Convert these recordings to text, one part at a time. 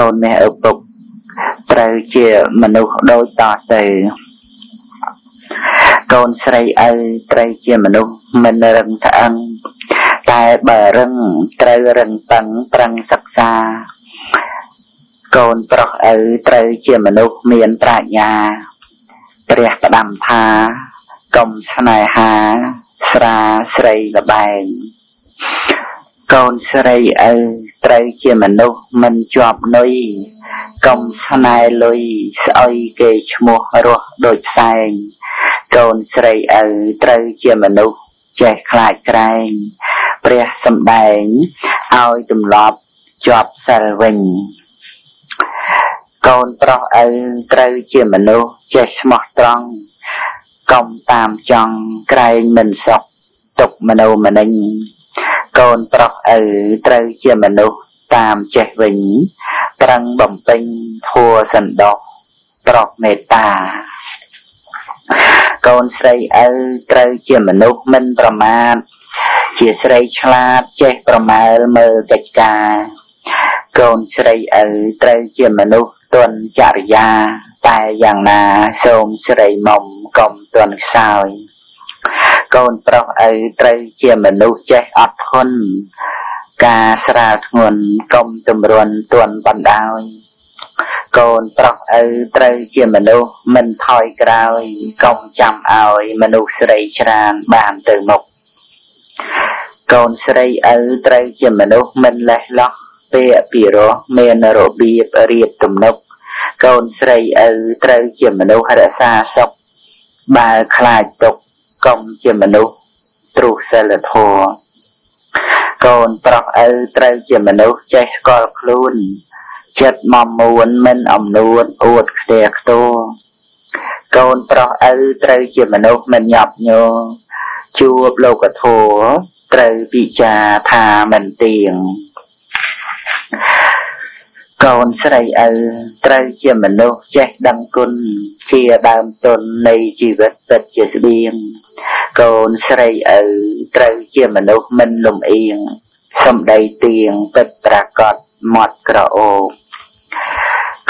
កូនមាសឪពុកត្រូវជាមនុស្សដូចតទៅកូនស្រីឪត្រូវជាមនុស្សមិនរឹងត្អឹងតែបើរឹងត្រូវរឹងតឹងប្រឹងសិក្សា កូនប្រុសឪត្រូវជាមនុស្សមានប្រាជ្ញាព្រះផ្ដាំថាកុំស្នេហាស្រាស្រីលបែង កូនស្រីឪត្រូវជាមនុស្សមិនជាប់នុយកុំស្នេហ៍លុយស្អុយគេឈ្មោះរស់ដូចផ្សែងកូនស្រីឪត្រូវជាមនុស្សចេះខ្លាចក្រែងព្រះសំដែងឲ្យទម្លាប់ជាប់សិលវិញកូនប្រុសឪត្រូវជាមនុស្សចេះស្មោះត្រង់កុំតាមចង់ក្រែងមិនសុខទុកមโนមនិញ កូនប្រុសឪត្រូវជាមនុស្សតាមចេះវិញប្រឹងបំពេញធัวសន្តោសប្រកមេត្តាកូនស្រីឪត្រូវជាមនុស្សមិនប្រមាទជាស្រីឆ្លាតចេះប្រមាលមើលកិច្ចការ កូនស្រីឪត្រូវជាមនុស្សទន់ចរិយា តែយ៉ាងណាសូមស្រីមុំកុំទន់ខ្សោយ កូនប្រុសឪត្រូវជាមនុស្សចេះអត់ធន់ការស្រាលធ្ងន់កុំទម្រាន់ទន់បណ្ដោយកូនប្រុសឪត្រូវជាមនុស្សមិនថយក្រោយកុំចាំឲ្យមនុស្សស្រីច្រើនបានទៅមុខកូនស្រីឪត្រូវជាមនុស្សមិនលេះលោះពាក្យពីរោះមានរបៀបរៀបទំនុក កូនស្រីឪត្រូវជាមនុស្សរក្សាសុខបើខ្លាចទុក កុំជាមនុស្សទ្រុសិលធម៌កូនប្រុសឪត្រូវជាមនុស្សចេះស្គាល់ខ្លួន ចិត្តមមួនមិនអំនួនអួតខ្ទះខ្ទោកូនប្រុសឪត្រូវជាមនុស្សមិនញាប់ញយជួបលោកធម៌ត្រូវពិចារថាមិនទៀង កូនស្រីឪត្រូវជាមនុស្សចេះដឹងគុណជាដើមទុននៃជីវិតពិតជាស្បៀងកូនស្រីឪត្រូវជាមនុស្សមិនលំអៀងសំដីទៀងពិតប្រាកដមាត់ក្រអូប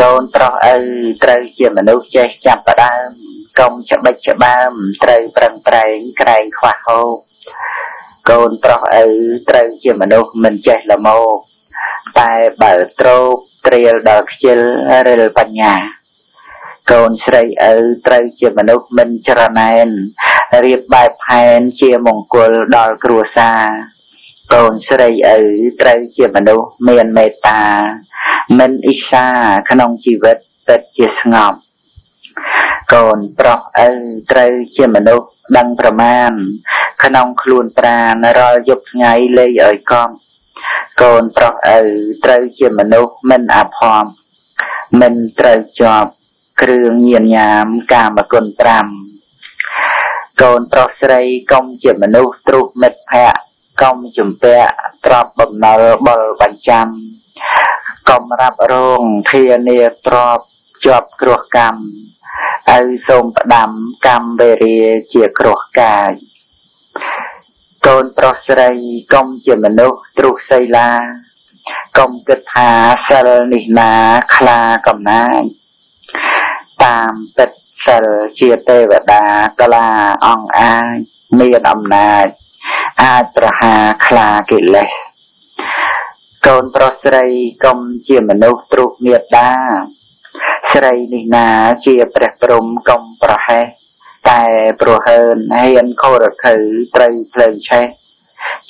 កូនប្រុសឪត្រូវជាមនុស្សចេះចាប់ផ្ដើមកុំច្បិចច្បាមត្រូវប្រឹងប្រែងក្រែងខ្វះហូបកូនប្រុសឪត្រូវជាមនុស្សមិនចេះល្មោ តែបើត្រោកត្រៀលដល់ខ្ជិលរិលបញ្ញាកូនស្រីឪត្រូវជាមនុស្សមិនច្រណែនរៀបបែបផែនជាមង្គលដល់គ្រួសារកូនស្រីឪត្រូវជាមនុស្សមានមេត្តា មិនអ៊ីសាក្នុងជីវិតពិតជាស្ងប់កូនប្រុសឪត្រូវជាមនុស្សដឹងប្រមាណក្នុងខ្លួនប្រាណរាល់យប់ថ្ងៃលេងឲ្យកប់ កូនប្រុសឪត្រូវជាមនុស្សមិនអភ័ព្វមិនត្រូវជាប់គ្រឿងញៀនញ៉ាមកាមគុណ5កូនប្រុសស្រីកុំជាមនុស្សទ្រុសមិត្តភ័ក្តិកុំជំពាក់ទ្របបំណុលបលបញ្ចាំកុំរាប់រងធានាទ្របជាប់គ្រោះកម្មឪសូមផ្ដាំកម្មវេរាជាគ្រោះកាយ កូនប្រុសស្រីកុំជាមនុស្សទ្រុសីឡាកុំគិតថាសិលនេះណាខ្លាកំណាចតាមពិតសិលជាទេវតាកលាអង្គអាចមានអំណាចអាចប្រហារខ្លាកិលេសកូនប្រុសស្រីកុំជាមនុស្សទ្រុមេត្តាស្រីនេះណាជាព្រះព្រំកុំប្រហែស តែប្រហើនហ៊ានខរខើត្រូវភ្លើងឆេះ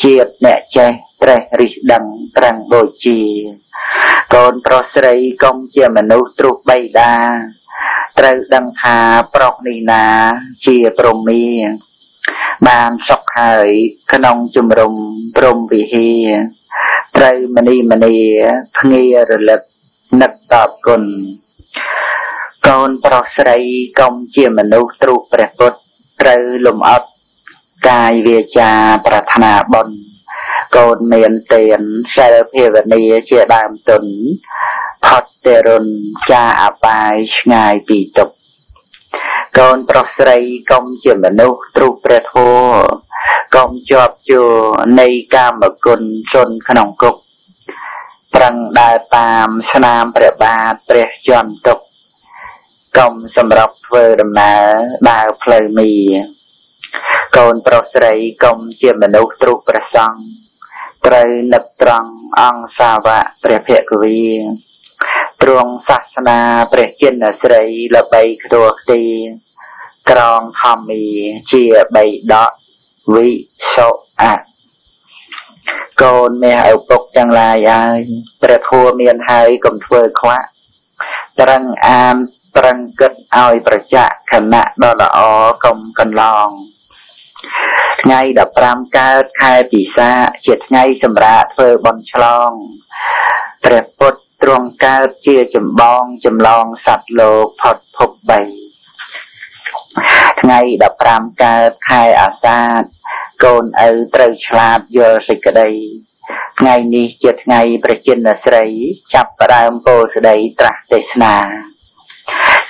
ជាតិអ្នកចេះត្រេះរិះដឹងត្រង់ដូចជា កូនប្រុសស្រីកុំជាមនុស្សទ្រុបៃតាត្រូវដឹងថាប្រុសនេះណាជាព្រមីបានសុខហើយក្នុងជំរំព្រំវិហារត្រូវមនីមនីភ្ងារលឹកនឹកតបគុណ កូនប្រុសស្រីកុំជាមនុស្សទ្រុព្រះពុទ្ធត្រូវលំអត់កាយវាចាប្រាថ្នាបុណ្យកូនមានទានសិលភាវនាជាដើមទុនផុតទេរុនចាអបាយឆ្ងាយពីទុក្ខកូនប្រុសស្រីកុំជាមនុស្សទ្រុព្រះធម៌កុំជាប់ជួនៃកាមគុណជន់ក្នុងគុកប្រឹងដើរតាមស្នាមព្រះបាទព្រះជន្មទុក កុំសម្រាប់ធ្វើដំណើរដើរផ្លូវមីកូនប្រុសស្រីកុំជាមនុស្សទ្រុប្រសង់ត្រូវនឹកត្រង់អង្គសាវកព្រះភគវីទ្រង់សាសនាព្រះចិនស្រីល្បីខ្ទួខ្ទីក្រងធម្មីជាបីដកវិសុអៈកូនមាសឪពុកទាំងឡាយហើយព្រះធម៌មានហើយកុំធ្វើខ្វាក់ត្រឹងអាន ប្រឹងគិតឲ្យប្រចាក់ខណៈដ៏ល្អកុំកន្លងថ្ងៃ15កើតខែពិសាជាថ្ងៃសម្រាប់ធ្វើបន់ឆ្លងព្រះពុទ្ធទ្រង់កើតជាចម្បងចម្លងសត្វលោកផុតភព3ថ្ងៃ15កើតខែអាសាឍកូនឪត្រូវឆ្លាតយល់សេចក្តីថ្ងៃនេះជាថ្ងៃប្រជិនស្រី ចាប់ផ្ដើមពោលស្ដីត្រាស់ទេសនា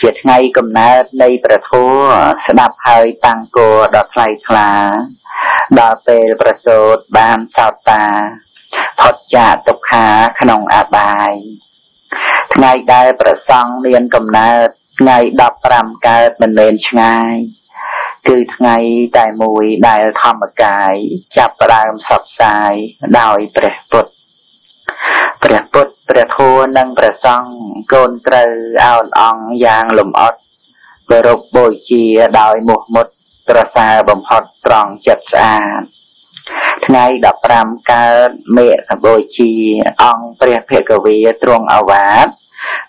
ជាថ្ងៃកំណើតនៃព្រះធម៌ស្ដាប់ហើយតាំងគោដ៏ថ្លៃថ្លាដល់ពេលប្រសូតបានសោតតាផុតចាកទុក្ខាក្នុងអបាយថ្ងៃដែលប្រសង់មានកំណើតថ្ងៃ15កើតមិនមែនឆ្ងាយគឺថ្ងៃតែមួយដែលធម្មកាយចាប់ផ្ដើមសពសាយដោយព្រះពុទ្ធព្រះពុទ្ធ ព្រះធម៌និងព្រះសង្ឃកូនត្រូវអោនអង្គយ៉ាងលំអត់គោរពបូជាដោយមុខមុតប្រសើរបំផុតត្រង់ចិត្តស្អាតថ្ងៃ15កើតមេកបូជាអង្គព្រះភគវីទ្រង់អវាទ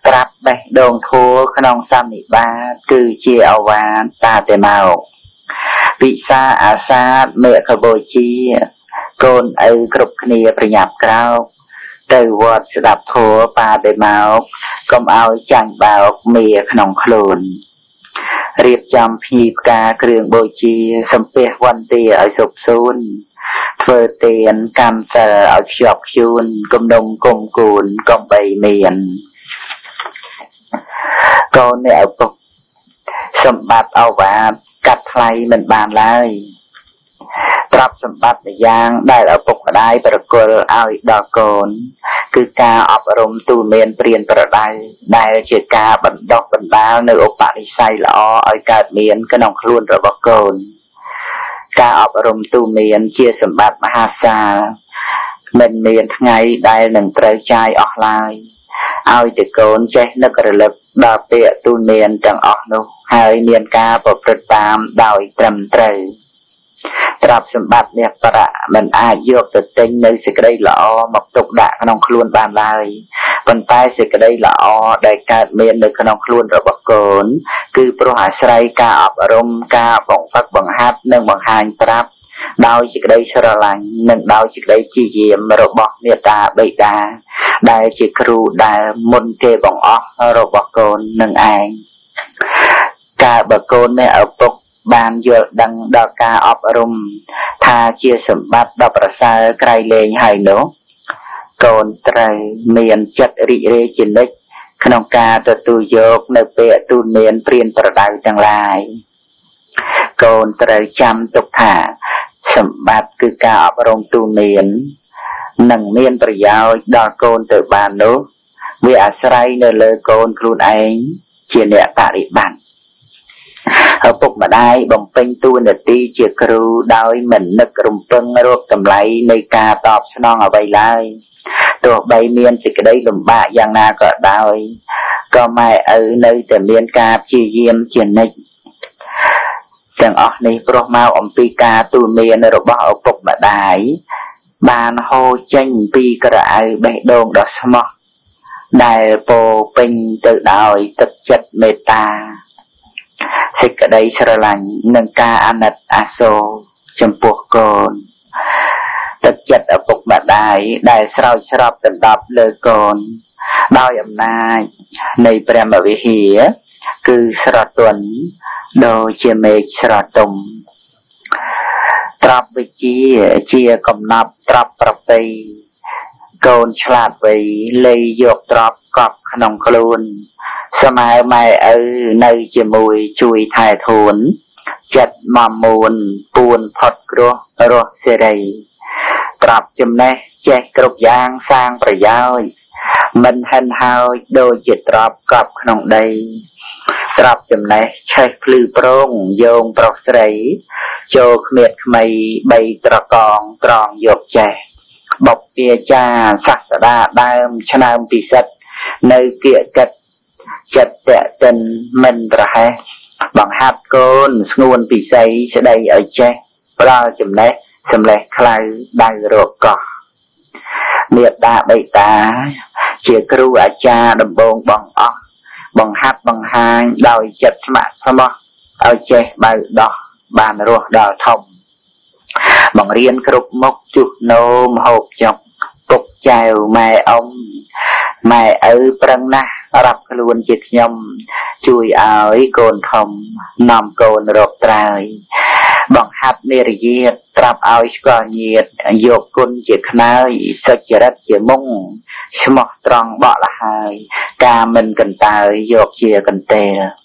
ត្រាប់បេះដូងធัวក្នុងសន្និបាតគឺជាអវាទតាទេមកពិសាអាសាទមេកបូជាកូនឪគ្រប់គ្នាប្រញាប់ក្រោក ទៅវត្តស្ដាប់ធម៌បាទៅមកកុំឲ្យចាញ់បោកមីក្នុងខ្លួនរៀបចំភ្ញីផ្កាគ្រឿងបូជាសំពះវន្ទាឲ្យសុខសួនធ្វើទានកម្មសិលឲ្យខ្ជាប់ខ្ជួនគំនុំគុំគូនកុំបីមានកូនអ្នកឪពុកសម្បត្តិអវាទកាត់ថ្លៃមិនបានឡើយ ទ្រព្យសម្បត្តិយ៉ាងដែលឪពុកម្ដាយប្រគល់ឲ្យដល់កូន គឺការអប់រំទូមានព្រៀនប្រដៅដែលជាការបណ្ដុះបណ្ដាលនៅឧបនិស្ស័យល្អឲ្យកើតមានក្នុងខ្លួនរបស់កូន ការអប់រំទូមានជាសម្បត្តិមហាសាលមិនមានថ្ងៃដែលនឹងត្រូវចាយអស់ឡើយឲ្យតែកូនចេះនឹករលឹកដល់ពាក្យទូមានទាំងអស់នោះ ហើយមានការប្រព្រឹត្តតាមដោយត្រឹមត្រូវ ទ្រព្យសម្បត្តិអ្នកប្រាក់មិនអាចយកទៅទិញនៅសេចក្តីល្អមកទុកដាក់ក្នុងខ្លួនបានឡើយប៉ុន្តែសេចក្តីល្អដែលកើតមាននៅក្នុងខ្លួនរបស់កូន គឺព្រោះអាស្រ័យការអប់រំការបង្វឹកបង្ហាត់និងបង្ហាញប្រាប់ដោយសេចក្តីស្រឡាញ់និងដោយសេចក្តីជាយាមរបស់មេត្តាបិតាដែលជាគ្រូដែលមុនគេបង្អស់របស់កូននឹងឯងកាលបើកូនមានឪពុក បានយល់ដឹងដល់ការអប់រំថាជាសម្បត្តិដ៏ប្រសើរក្រៃលែងហើយនោះកូនត្រូវមានចិត្តរីករាយជានិច្ចក្នុងការទទួលយកនៅពេលទូនមានព្រានប្រដៅទាំងឡាយកូនត្រូវចាំទុកថាសម្បត្តិគឺការអប់រំទូនមាននឹងមានប្រយោជន៍ដល់កូនទៅបាននោះវាអាស្រ័យនៅលើកូនខ្លួនឯងជាអ្នកបរិបត្តិ ឪពុកម្ដាយបំពេញតួនាទីជាគ្រូដោយមិននឹករំពឹងរកតម្លៃនៃការតបស្នងអ្វីឡើយទោះបីមានសេចក្តីលំបាកយ៉ាងណាក៏ដោយក៏ម៉ែឪនៅតែមានការព្យាយាមជានិច្ចទាំងអស់នេះព្រោះមកអំពីការទូលមានរបស់ឪពុកម្ដាយបានហូរចេញពីក្រអៅបេះដូងដ៏ស្មោះដែលពោពេញទៅដោយទឹកចិត្តមេត្តា សេចក្តីស្រឡាញ់និងការអាណិតអាសូរចំពោះកូនទឹកចិត្តឪពុកម្ដាយដែលស្រោចស្រពដណ្ដប់លើកូន ដោយអំណាចនៃព្រះមវិហារគឺស្រទន់ដូចជាមេឃស្រទុំត្រាប់វិជាជាកំណប់ត្រាប់ប្រពៃ កូនឆ្លាតវៃលេយកទ្របកប់ក្នុងខ្លួនស្មើម៉ែឪនៅជាមួយជួយថែធួនចិត្តមមួនពួនផុតគ្រោះរស់សេរីប្រាប់ចំណេះចេះគ្រប់យ៉ាងសាងប្រយោជន៍មិនហិនហើយដូចជាត្រប់កប់ក្នុងដីត្រាប់ចំណេះឆេះភ្លឺប្រងយោងប្រុសស្រីចូលគ្មៀតថ្មីបីត្រកងត្រង់យកចេះ បុព្វាចាសាស្តាដើមឆ្នើមពិសិដ្ឋនៅគៀកកិតចិត្តតេតិនមិនប្រហែសបង្ហាត់កូនស្ងួនពិសីស្ដីឲ្យចេះផ្ដល់ចំណេះសម្លេះខ្លៅដៅរកកោះមេត្តាបិតា ជាគ្រូអាចារ្យដំបងបងអស់បង្ហាត់បង្ហាញដោយចិត្តស្ម័គ្រស្មោះឲ្យចេះបើដោះបានរស់ដល់ធំ បង្រៀនគ្រប់មុខជុះណូមហូបចុកពុកចៅម៉ែអ៊ំម៉ែឪប្រឹងណាស់រាប់ខ្លួនជាខ្ញុំ ជួយឲ្យកូនធំនាំកូនរកត្រើយបង្ហាត់និរយាតត្រាប់ឲ្យស្គាល់ញាតយកគុណជាខ្នើយសុចរិតជាមុងឈ្មោះត្រង់បកលហើយការមិនកន្តើយយកជាកន្ទេល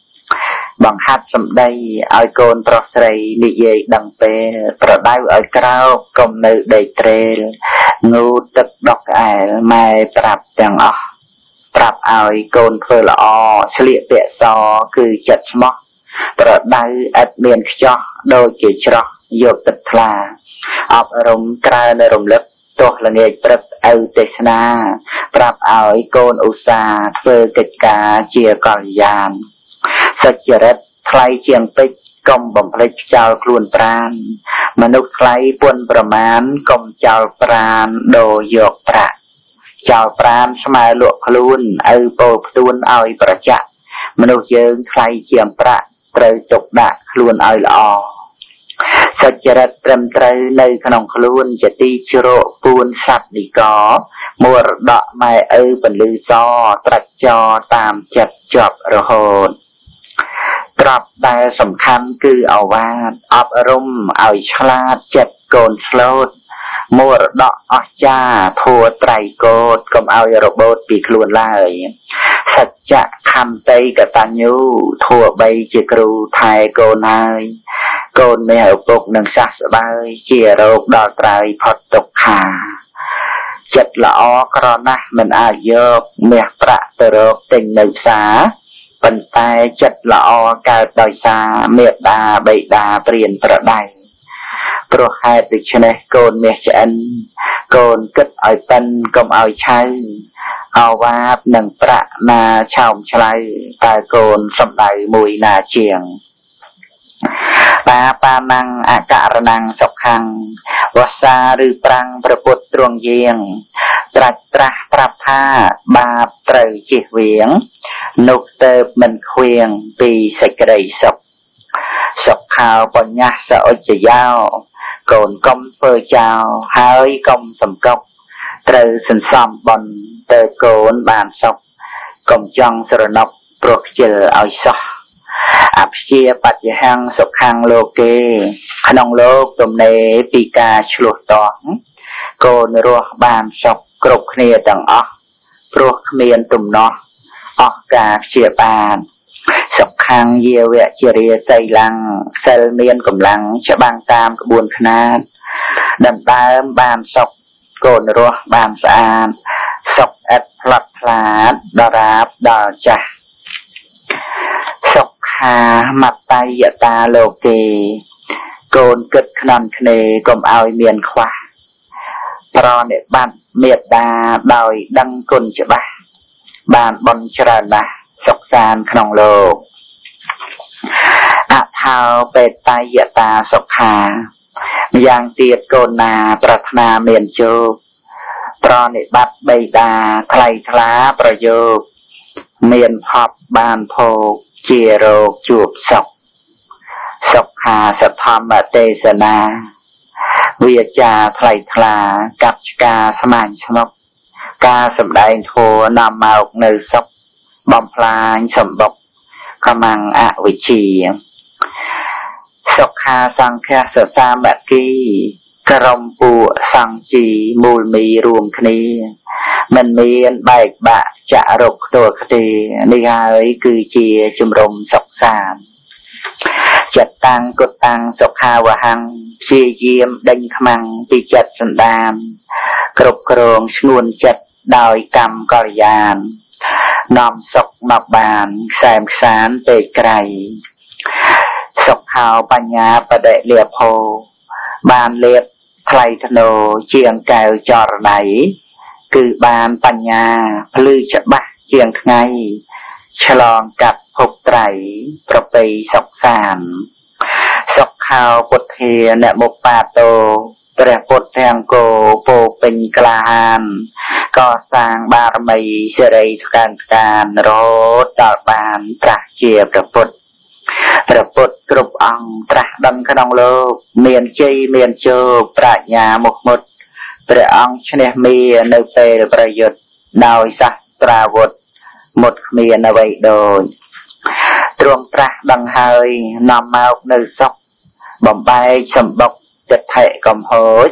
បង្ហាត់សម្ដីឲ្យកូនប្រុសស្រីនិយាយដឹងពេល ប្រដៅឲ្យក្រោកកុំនៅដេកត្រេលងូតទឹកដុកក្អែលម៉ែប្រាប់ទាំងអស់ប្រាប់ឲ្យកូនធ្វើល្អស្លៀកពាក់សគឺចិត្តស្មោះប្រដៅឥតមានខ្ចោះដូចជាច្រោះយកទឹកថ្លាអប់រំក្រើនរំលឹកទោះល្ងាចព្រឹកឪទេសនា ប្រាប់ឲ្យកូនឧស្សាហ៍ធ្វើកិច្ចការជាកល្យាន សុចរិតថ្លៃជាងពេជ្រកុំបំភ្លេចចោលខ្លួនប្រានមនុស្សថ្លៃពុនប្រមាណកុំចោលប្រានដូរយកប្រាក់ចោលប្រានស្មើលក់ខ្លួនឪពោផ្ទួនឲ្យប្រចាក់មនុស្សយើងថ្លៃជាងប្រាក់ត្រូវទុកដាក់ខ្លួនឲ្យល្អសុចរិតត្រឹមត្រូវនៅក្នុងខ្លួនជាទីជ្រកពួនសត្វនិកមរតកម៉ែឪពលឺសត្រាច់ចរតាមចិត្តជាប់រហូត ត្រាប់ដែលសំខាន់គឺអវាទអប់រំឲ្យឆ្លាតចិត្តកូនស្លូតមរតកអស្ចារធัวត្រៃកោតកុំឲ្យរបូតពីខ្លួនឡើយសច្ចៈខន្តីកតញ្ញូធัวបីជាគ្រូថែកូនហើយកូនមេឪពុកនឹងសះស្បើយជារោគដល់ត្រើយផុតទុក្ខាចិត្តល្អក្រណាស់មិនអាចយកមាសប្រាក់ទៅរកទិញនៅផ្សារ ប៉ុន្តែចិត្តល្អកើតដោយសារមេត្តាបិតាព្រានប្រដៅព្រោះហេតុដូច្នេះកូនមាសឆ្អិនកូនគិតឲ្យប៉ិនកុំឲ្យឆៅអវាទនឹងប្រាក់ណាឆោមឆ្លៅតើកូនសំដៅមួយណាជាង បាបាណੰអករណੰសុខੰវសាឬប្រាំងប្រពុតទ្រង់យាងត្រាច់ត្រាស់ប្រាប់ថាបាបត្រូវជិះវៀងនោះទៅមិនខ្វៀងពីសេចក្តីសុខសុខោបញ្ញសអុច្ចយោកូនកុំធ្វើចោលហើយកុំសំកប់ត្រូវសន្សំបន់ទៅកូនបានសុខកុំចង់ស្រណុកព្រោះខ្ជិលឲ្យសោះ អព្យាបច្ចហੰសុខੰលោកេក្នុងលោកទំនេរពីការឆ្លោះតោះកូនរស់បានសុខគ្រប់គ្នាទាំងអស់ព្រោះគ្មានទំនាស់អស់ការព្យាបានសុខੰយាវៈជារាសីឡាំងសិលមានកម្លាំងច្បាំងតាមក្បួនខ្នាតដណ្ដើមបានសុខកូនរស់បានស្អាតសុខឥតផ្លាត់ផ្លាតដរាបដល់ចាស់ សុខាមតយតាលោកេកូនគិតខ្នន់ខ្នេកុំឲ្យមានខ្វះប្រណិប័តមេត្តាដោយដឹងគុណច្បាស់បានបន់ច្រើនណាស់សុខសានក្នុងលោកអថាបេតយតាសុខាម្យ៉ាងទៀតកូនណាប្រាថ្នាមានជោគប្រនិបត្តិបេតាថ្លៃថ្លាប្រយោគមានផប់បានភោគ ជារោគជួបសុខសុខាសធម្មទេសនាវាចាថ្លៃថ្លាកាប់ឆ្កាស្មាញស្មុកការសម្ដែងធម៌នាំមកនៅសុខបំផ្លាញសម្បុកកំងអវិជ្ជាសុខាសង្ឃសសាមគ្គីក្រុមពួកសង្ជីមូលមីរួមគ្នាមិនមានបែកបាក់ ចាក់រកខ្ទល់ខ្ទេនេះហើយគឺជាជំរំសុខសាន្តចិត្តតាំងគុតតាំងសុខាវហੰព្យាយាមដេញខ្មាំងពីចិត្តសន្តានគ្រប់គ្រងស្ងួនចិត្តដោយកម្មកល្យាននាំសុខមកបានខ្សែមខ្សានពេកក្រៃសុខហៅបញ្ញាបដិលាភោបានលៀបថ្លៃធ្នូជាងកែវចរណៃ គឺបានបញ្ញាភ្លឺច្បាស់ជាងថ្ងៃឆ្លងកាត់ភពត្រៃប្រពៃសុខសានសុខោពុទ្ធានមុបាតោព្រះពុទ្ធទាំងគោពោពេញក្លាហានកសាងបារមីសិរីថ្កើងថ្កានរហូតដល់បានត្រាស់ជាព្រះពុទ្ធព្រះពុទ្ធគ្រប់អង្គត្រាស់ដឹងក្នុងលោក មានជ័យមានជោគប្រាជ្ញាមុខមុត ព្រះអង្គឈ្នះមានៅពេលប្រយុទ្ធដោយសាស្ត្រាវុធមុតគ្មានអ្វីដូចទ្រង់ត្រាស់ដឹងហើយនាំមកនៅសុខបំបែកសម្បុកចិត្តថេកំហូច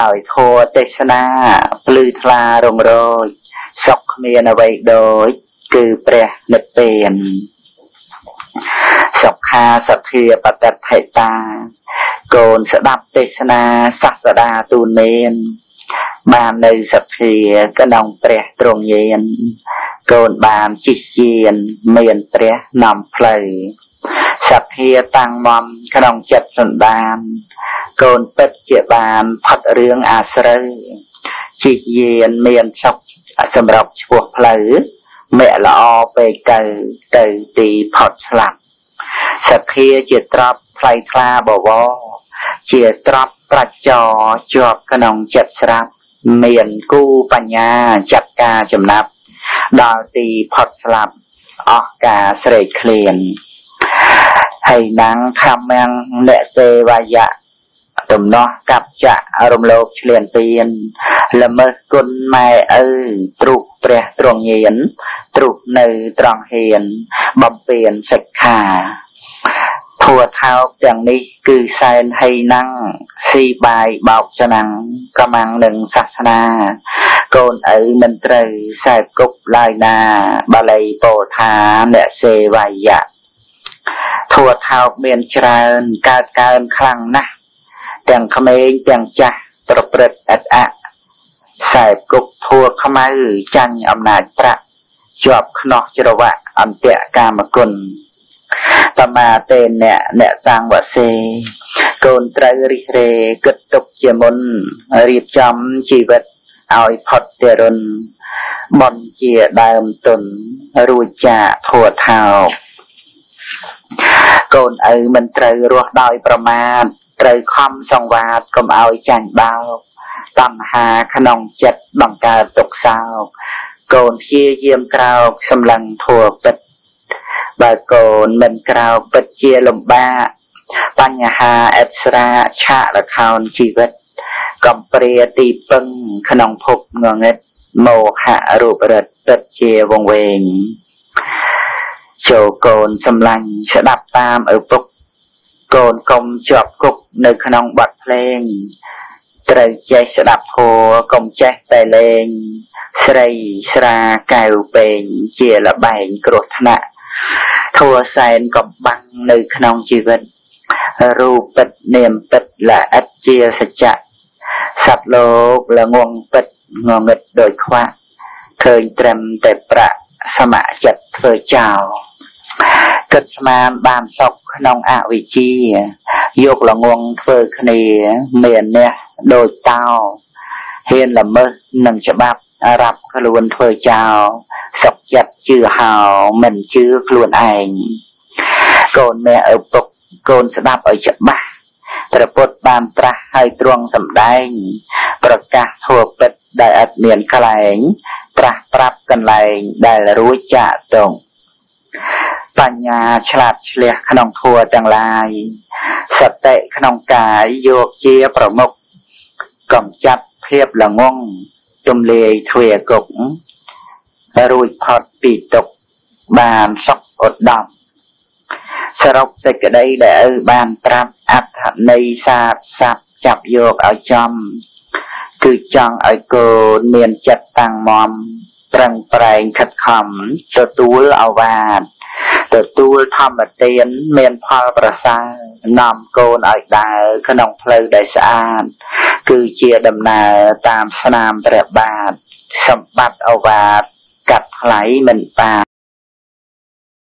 ដោយធัวទេសនាភ្លឺថ្លារងរោចសុខគ្មានអ្វីដូចគឺព្រះនិព្វានសុខាសទ្ធាបតិថេតា កូនស្ដាប់ទេសនាសាស្តាទូនមាន បាននៅសទ្ធាក្នុងព្រះទ្រង់យាន កូនបានជិះយានមានព្រះនាំផ្លូវសទ្ធាតាំងមមក្នុងចិត្តសន្តានកូនពិតជាបានផុតរឿងអាស្រូវជិះយានមានសុខសម្រាប់ឈ្មោះផ្លូវមគ្គល្អពេកទៅទៅទីផុតស្លាប់សទ្ធាជាទ្របថ្លៃថ្លាបវរជាទ្របប្រាជ្ញាជាប់ក្នុងចិត្តស្រាប់មានគូបញ្ញាចាត់ការចំណាប់ដល់ទីផុតស្លាប់អស់ការស្រេកឃ្លានហើយណាំងខមំអ្នកសេវាយៈទំនាស់កັບចៈរំលោភឆ្លៀនពៀនល្មើសគុណម៉ែឪទ្រុះព្រះទ្រង់ញៀនទ្រុះនៅត្រង់ហ៊ានបំពេញសិក្ខា ខួរថោកទាំងនេះគឺសែនហីណាំងស៊ីបាយបោកឆ្នាំងកំាំងនឹងសាសនា កូនឪមិនត្រូវសែបគប់ឡើយណាបាលីពោលថាអ្នកសេវាយៈធួថោកមានច្រើនកើតកើនខ្លាំងណាស់ទាំងក្មេងទាំងចាស់ប្រព្រឹត្តអត់អខ្សែគុកធួខ្មៅចាញ់អំណាចប្រាក់ជាប់ខ្នោះច្រវាក់អន្តៈកាមគុណ តមាទេអ្នកអ្នកសាងវសេកូនត្រូវរិះរេគិតទុកជាមុនរៀបចំជីវិតឲ្យផុតទរុនបនជាដើមទុនរួចចាធัวថោកូនឪមិនត្រូវរស់ដោយប្រមាទត្រូវខំសង្វាតកុំឲ្យចាញ់បោកតណ្ហាក្នុងចិត្តបង្កើតទុក្ខសោកកូនព្យាយាមក្រោកសម្លឹងធัวពិត បើកូនមិនក្រោកពិតជាលំបាកបញ្ហាអិតស្រាឆាកលខោនជីវិត កំព្រាទីពឹងក្នុងភពងងឹតមោហៈរូបរិទ្ធពិតជាវងវែងចូលកូនសម្លាញ់ស្ដាប់តាមឪពុក កូនកុំជាប់គុកនៅក្នុងបាត់ភ្លេងត្រូវចេះស្ដាប់ធម៌កុំចេះតែលេង ស្រីស្រាកែវពេងជាលបែងគ្រោះថ្នាក់ ធัวសែនកំបាំងនៅក្នុងជីវិតរូបពិតនាមពិតល្អិតជាសច្ចៈសត្វលោកល្ងងពិតងងឹតដោយខ្វាក់ឃើញត្រឹមតែប្រាក់សមចិត្តធ្វើចោលគិតស្មានបានសុខក្នុងអវិជ្ជាយកល្ងងធ្វើគ្នាមានអ្នកដូចតោហ៊ានល្មើសនឹងច្បាប់រាប់ខ្លួនធ្វើចោល សុខចិត្តជឿហៅមិនជឿខ្លួនឯងកូនអ្នកឪពុកកូនស្ដាប់ឲ្យច្បាស់ព្រះពុទ្ធបានត្រាស់ឲ្យទ្រង់សម្ដែង ប្រកាសធัวពិតដែលឥតមានក្លែងត្រាស់ប្រាប់កន្លែងដែលរួចចាកតងបញ្ញាឆ្លាតឆ្លះក្នុងធัวទាំងឡាយសតិក្នុងកាយយកជាប្រមុខកំចាត់ភាពល្ងងទំលាយទ្វាគុក រួចផុតពីទុកបានសុខឧត្តមសរុបសេចក្តីដែលឪបានប្រាប់អត្ថន័យសាស្ត្រសັບចាប់យកឲ្យចំគឺចង់ឲ្យកូនមានចិត្តតាំងមមប្រឹងប្រែងខិតខំទទួលអវាទទទួលធម្មទានមានផលប្រសើរនាំកូនឲ្យដើរក្នុងផ្លូវដែលស្អាតគឺជាដំណើរតាមស្នាមព្រះបាទសម្បត្តិអវាទ កាត់ថ្លៃមិនបាន